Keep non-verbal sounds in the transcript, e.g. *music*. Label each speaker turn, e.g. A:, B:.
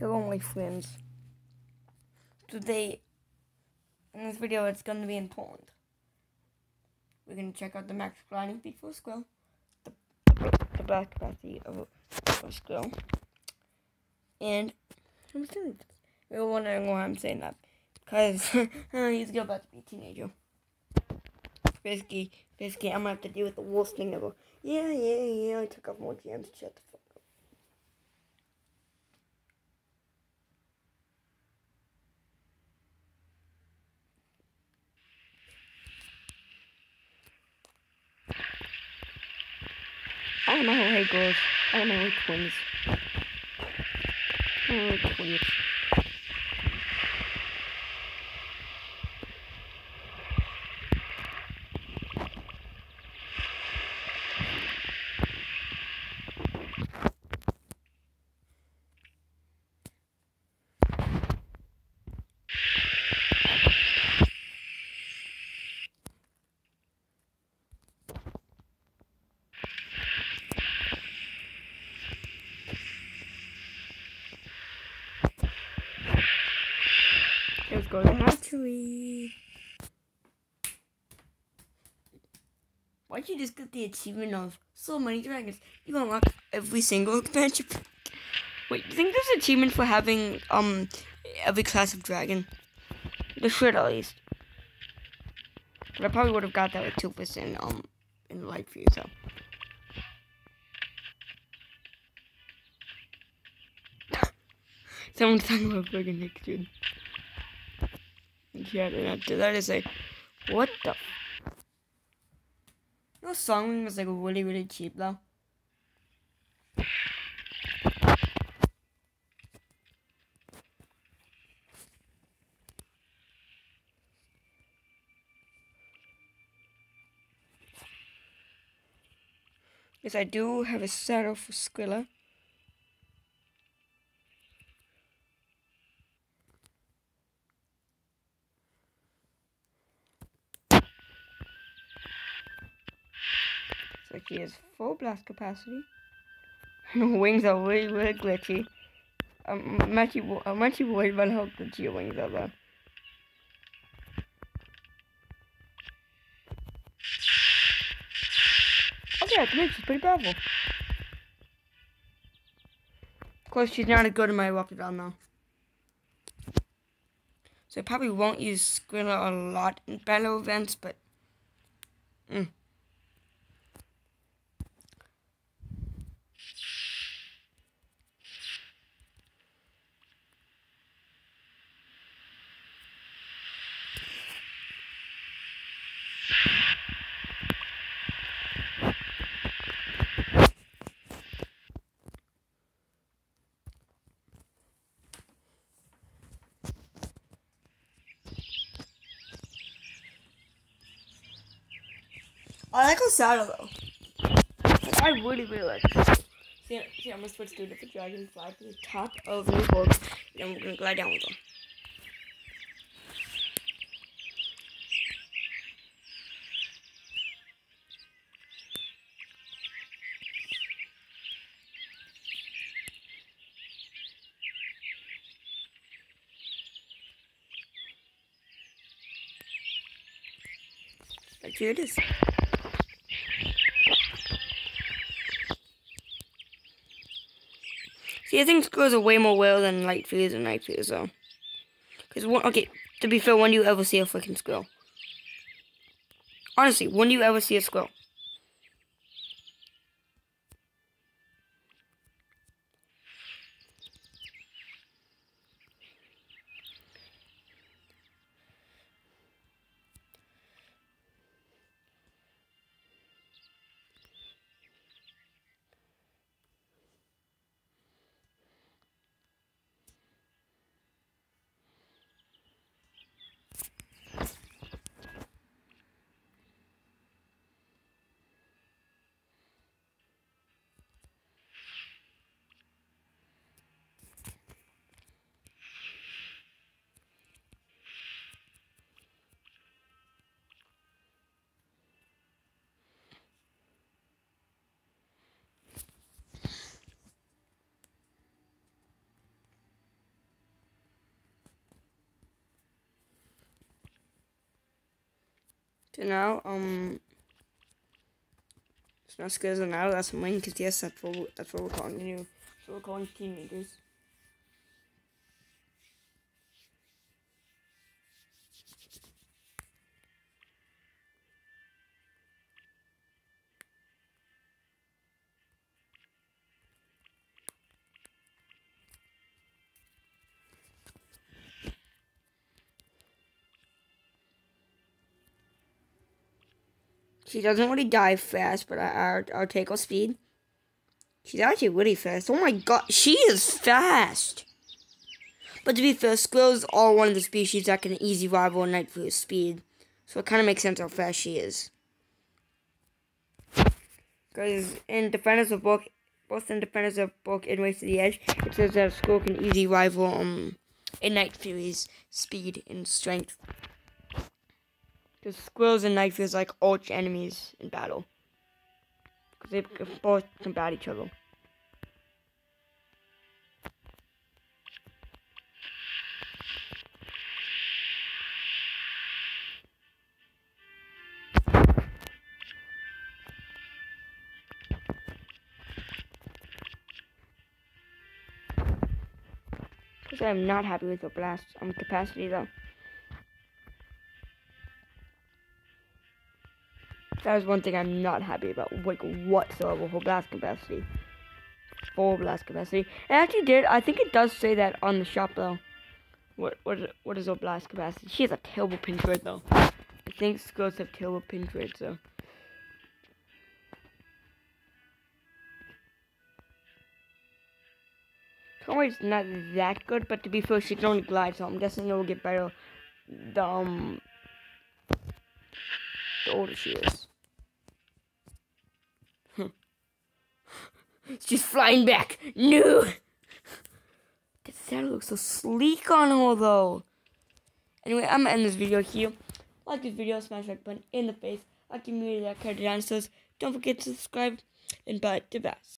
A: Hello, my friends. Today, in this video, it's going to be in Poland. We're going to check out the max gliding speed for a Skrill, the, the blast capacity of a, Skrill, and I'm still You're wondering why I'm saying that. Because *laughs* uh, he's about to be a teenager. Basically, basically, I'm going to have to deal with the worst thing ever. Yeah, yeah, yeah, I took off more gems. Shut the I don't know how. I don't know twins. I don't know twins. Go to the hatchery. Why'd you just get the achievement of so many dragons? You unlock every single expansion. Wait, you think there's achievement for having um every class of dragon? The should at least. But I probably would have got that with two percent um in the light view, so. *laughs* Someone's talking about friggin' Nick, dude. Yeah, then after that is like, what the? You know, song was like really, really cheap though. Yes, I do have a saddle for Skrilla. She has full blast capacity. *laughs* Wings are really, really glitchy. I'm, I'm actually, I'm actually worried about how glitchy your wings are though. Okay, I think she's pretty powerful. Of course, she's not as good in my Rocketron though. So I probably won't use Skrilla a lot in battle events, but... Mm. I like Osada though. I really, really like it. See, see, I'm gonna switch to a different dragon, fly to the top of the Hope, and we're gonna glide down with them. Like here it is. See, I think goes way more well than Light Furies and Night Furies, though. Because, okay, to be fair, when do you ever see a freaking Skrill? Honestly, when do you ever see a Skrill? So now, um, it's not skills and now that's mine because yes, that's what that's what we're calling. That's what we're calling teenagers. She doesn't really dive fast, but our, our tackle speed. She's actually really fast. Oh my god, she is fast! But to be fair, Skrills are one of the species that can easy rival Night Fury's speed. So it kind of makes sense how fast she is. Because in Defenders of Berk, both in Defenders of Berk and Race to the Edge, it says that a Skrill can easily rival um, a Night Fury's speed and strength. Because Skrills and Night Furies like arch enemies in battle. Because they both combat each other. I'm not happy with the blast um, capacity though. That is one thing I'm not happy about, like, whatsoever for blast capacity. Full blast capacity. It actually did, I think it does say that on the shop, though. What, what, is, what is her blast capacity? She has a terrible pinch rate, though. I think skulls have terrible pinch rates, though. Conway's not that good, but to be fair, she can only glide, so I'm guessing it will get better the, um, the older she is. She's flying back. No. The saddle looks so sleek on her though. Anyway, I'm gonna end this video here. Like this video, smash like button in the face. Like community that care dinosaurs. Don't forget to subscribe and bye to best.